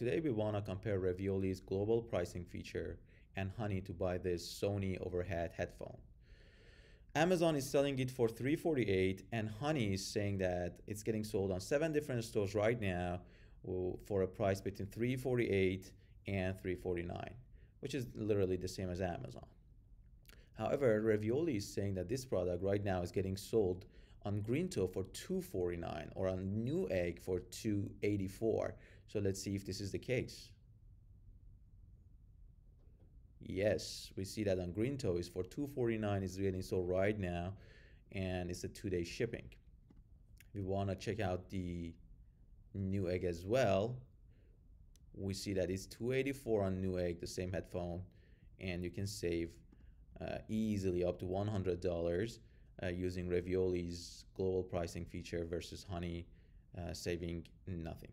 today we want to compare Revioly's global pricing feature and Honey to buy this Sony overhead headphone. Amazon is selling it for 348 and Honey is saying that it's getting sold on seven different stores right now for a price between 348 and 349, which is literally the same as Amazon. However, Revioly is saying that this product right now is getting sold on Grinto for 249 or on Newegg for 284. So let's see if this is the case. Yes, we see that on Grinto is for 249 is getting sold right now and it's a two-day shipping. We want to check out the Newegg as well. We see that it's 284 on Newegg, the same headphone, and you can save uh, easily up to $100 uh, using Revioly's global pricing feature versus Honey uh, saving nothing.